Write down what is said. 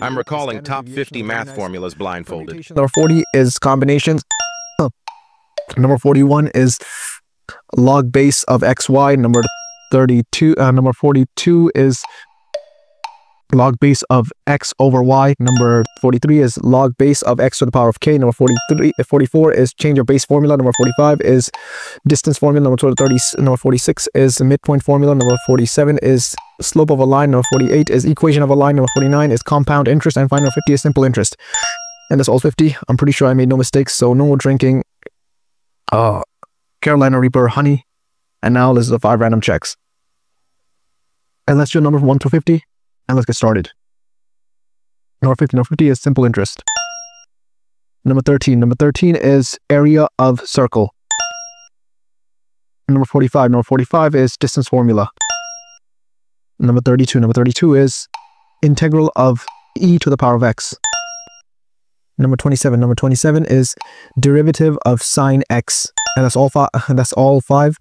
I'm recalling top 50 math formulas blindfolded. Number 40 is combinations. Number 41 is log base of xy. Number 32, uh, number 42 is log base of x over y. Number 43 is log base of x to the power of k. Number 43, 44 is change of base formula. Number 45 is distance formula. Number 30, number 46 is midpoint formula. Number 47 is slope of a line. Number 48 is equation of a line. Number 49 is compound interest. And final 50 is simple interest. And that's all 50. I'm pretty sure I made no mistakes. So no more drinking. Uh, Carolina Reaper honey. And now this is the five random checks. And let's do number 1 through 50. And let's get started. Number 50, number 50 is simple interest. Number 13, number 13 is area of circle. Number 45, number 45 is distance formula. Number 32, number 32 is integral of e to the power of x. Number 27, number 27 is derivative of sine x. And that's all five, that's all five